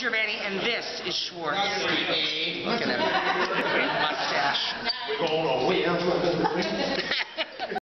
Giovanni, and this is Schwartz. Look at him. Mustache. Gonna win.